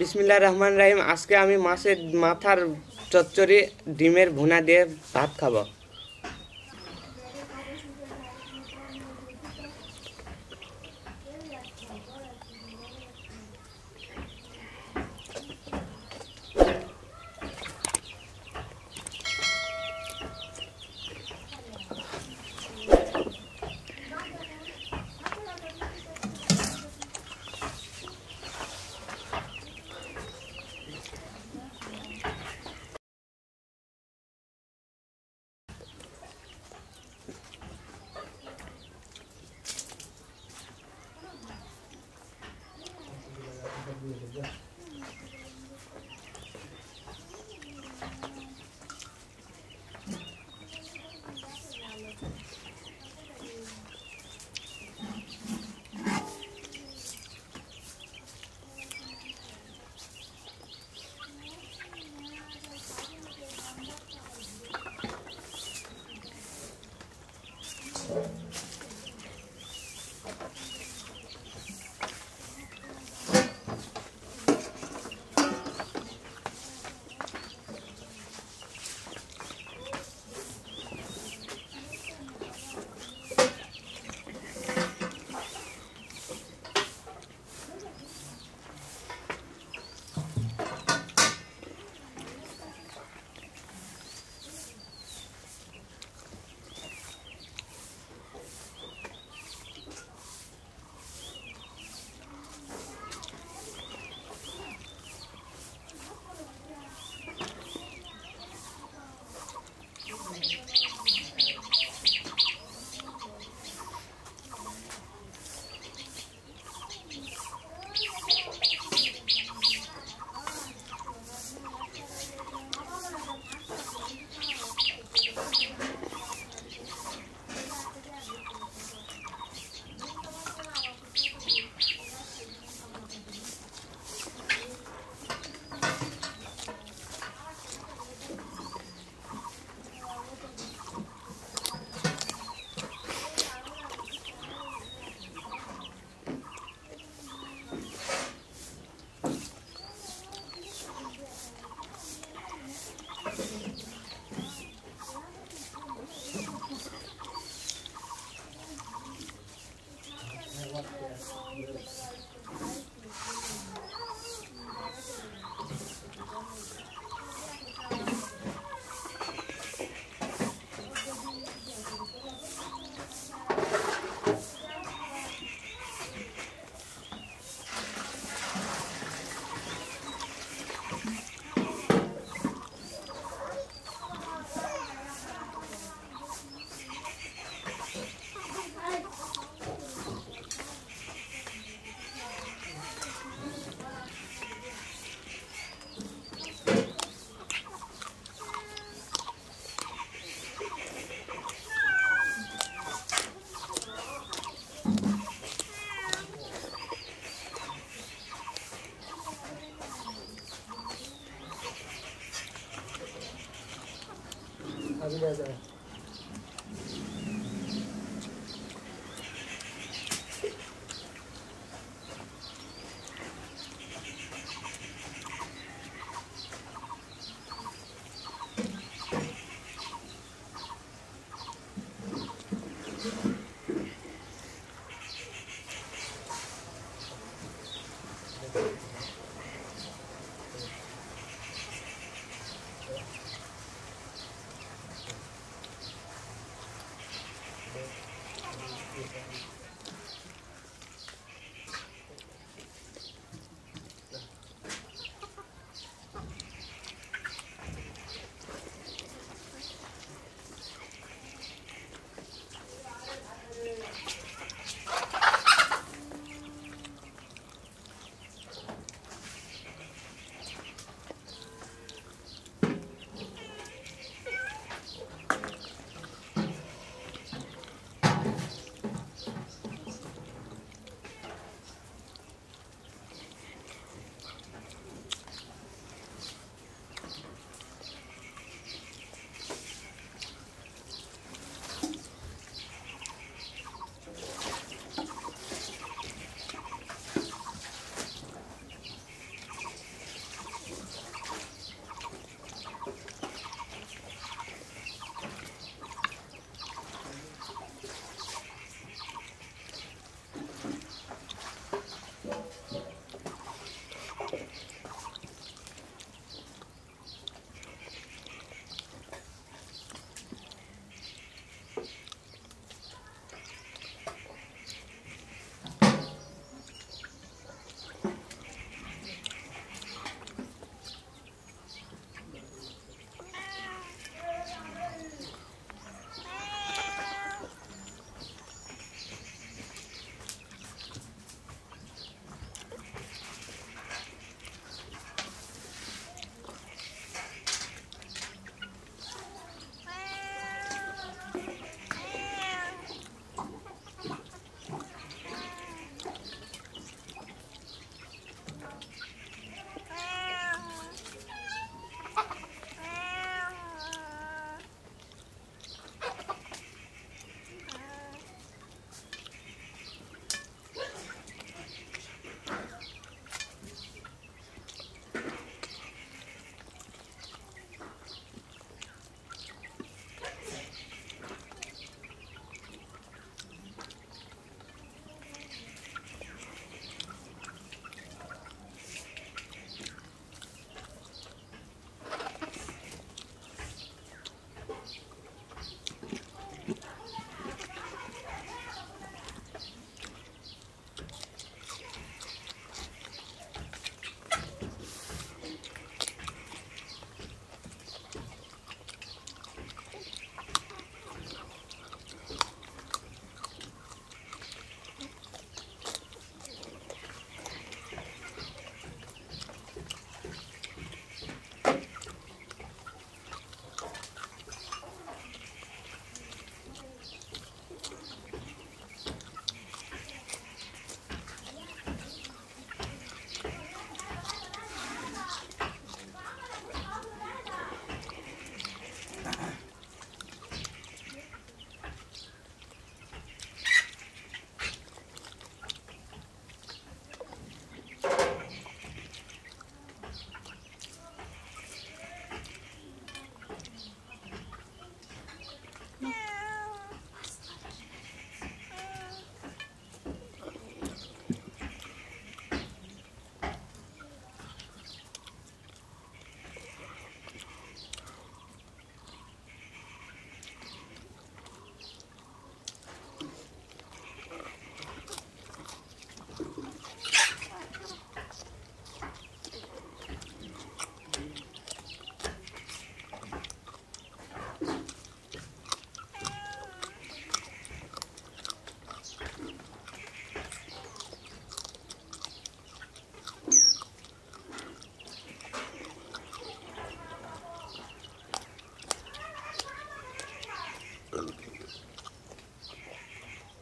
বিসমিল্লাহ রহমান রাহিম আজকে আমি মাছের মাথার চচ্চড়ি ডিমের ভুনা দিয়ে ভাত খাব। Yes. weather. Andy.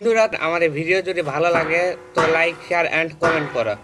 বন্ধুরা আমাদের ভিডিও যদি ভালো লাগে তো লাইক শেয়ার অ্যান্ড কমেন্ট করো।